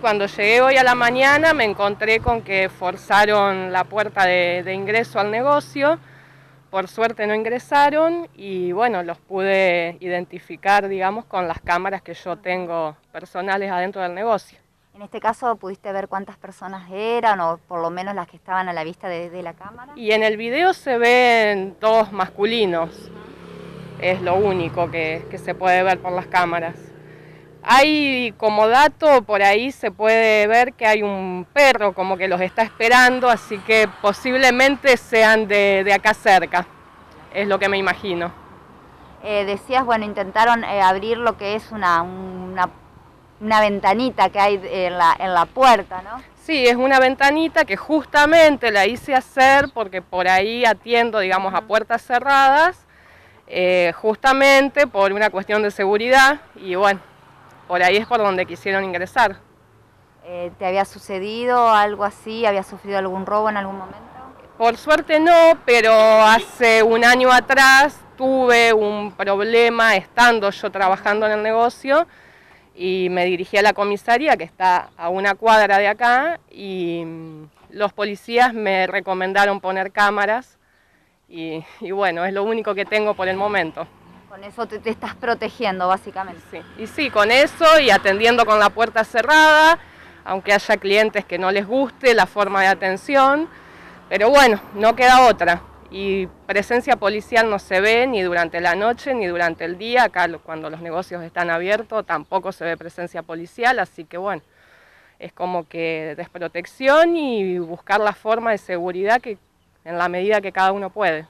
Cuando llegué hoy a la mañana me encontré con que forzaron la puerta de, de ingreso al negocio, por suerte no ingresaron y bueno, los pude identificar, digamos, con las cámaras que yo tengo personales adentro del negocio. En este caso, ¿pudiste ver cuántas personas eran o por lo menos las que estaban a la vista de, la cámara? Y en el video se ven dos masculinos, es lo único que, que se puede ver por las cámaras. Hay como dato, por ahí se puede ver que hay un perro como que los está esperando, así que posiblemente sean de, de acá cerca, es lo que me imagino. Eh, decías, bueno, intentaron eh, abrir lo que es una, una, una, ventanita que hay en la, en la puerta, ¿no? Sí, es una ventanita que justamente la hice hacer porque por ahí atiendo, digamos, a puertas cerradas, eh, justamente por una cuestión de seguridad y bueno, por ahí es por donde quisieron ingresar. Eh, ¿Te había sucedido algo así? ¿Había sufrido algún robo en algún momento? Por suerte no, pero hace un año atrás tuve un problema estando yo trabajando en el negocio y me dirigí a la comisaría que está a una cuadra de acá y mm, los policías me recomendaron poner cámaras y, y bueno, es lo único que tengo por el momento. Con eso te, estás protegiendo, básicamente. Sí, y sí, con eso y atendiendo con la puerta cerrada, aunque haya clientes que no les guste la forma de atención, pero bueno, no queda otra. Y presencia policial no se ve ni durante la noche ni durante el día, acá cuando los negocios están abiertos tampoco se ve presencia policial, así que bueno, es como que desprotección y buscar la forma de seguridad que en la medida que cada uno puede.